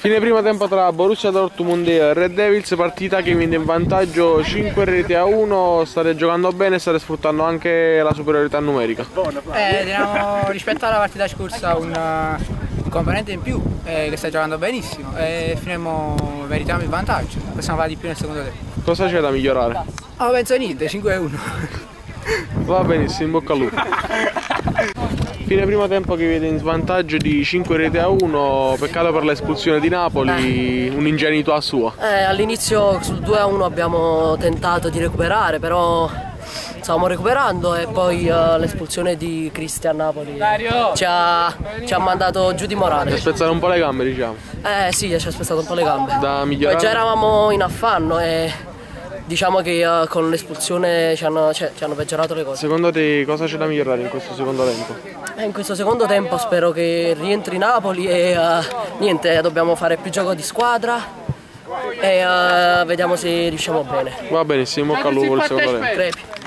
Fine primo tempo tra Borussia Dortmund e Red Devils, partita che viene in vantaggio 5 reti a 1, state giocando bene e state sfruttando anche la superiorità numerica. Eh, teniamo rispetto alla partita scorsa un, uh, componente in più eh, che sta giocando benissimo e finiremo, meritiamo il vantaggio, possiamo fare di più nel secondo tempo. Cosa c'è da migliorare? Oh, penso niente, 5 a 1. Va benissimo, in bocca al lupo. Fine primo tempo che vede in svantaggio di 5 reti a 1, peccato per l'espulsione di Napoli, un'ingenuità sua. Eh, all'inizio sul 2 a 1 abbiamo tentato di recuperare, però stavamo recuperando e poi uh, l'espulsione di Cristian Napoli ci ha, ci ha, mandato giù di morale. Ci ha spezzato un po' le gambe diciamo. Eh sì, ci ha spezzato un po' le gambe. Da migliorare? Poi già eravamo in affanno e diciamo che uh, con l'espulsione ci hanno, cioè, ci hanno, peggiorato le cose. Secondo te cosa c'è da migliorare in questo secondo tempo? Eh, in questo secondo tempo spero che rientri Napoli e uh, niente, dobbiamo fare più gioco di squadra e uh, vediamo se riusciamo bene. Va benissimo, bocca al lupo il secondo tempo.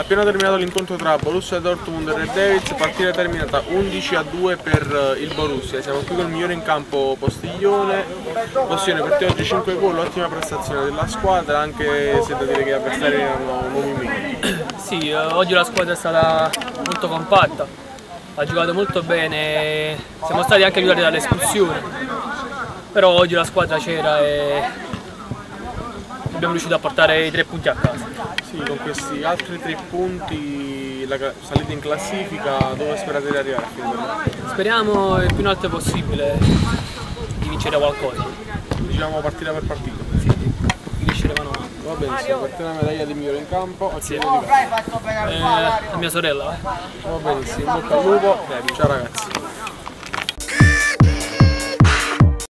Appena terminato l'incontro tra Borussia Dortmund e Red Devils, partita terminata 11 a 2 per il Borussia. Siamo qui con il migliore in campo Postiglione. Postiglione per te oggi 5 gol, ottima prestazione della squadra, anche se da dire che gli avversari erano movimenti. Sì, oggi la squadra è stata molto compatta, ha giocato molto bene, siamo stati anche aiutati dall'espulsione, però oggi la squadra c'era e abbiamo riuscito a portare i tre punti a casa. Sì, con questi altri tre punti la salita in classifica dove sperate di arrivare a? Speriamo il più in alto possibile di vincere qualcosa. Diciamo partita per partita? Sì, di crescere mano a mano. Va bene, per te la medaglia di migliore in campo, a sì. eh, la mia sorella. Va benissimo, in bocca al lupo, ciao ragazzi.